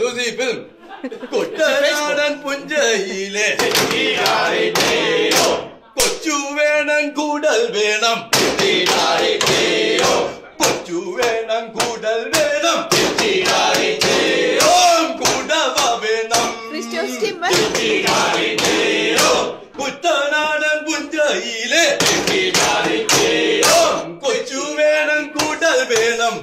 Susi film கொட்டநாடன் புஞ்சையிலே கொச்சு வேணம் கூடல் வேணம் கொச்சு வேணம் கூடல் வேணம் கூடவா வேணம் புத்தநாடன் புஞ்சையிலே கொச்சு வேணம் கூடல் வேணம்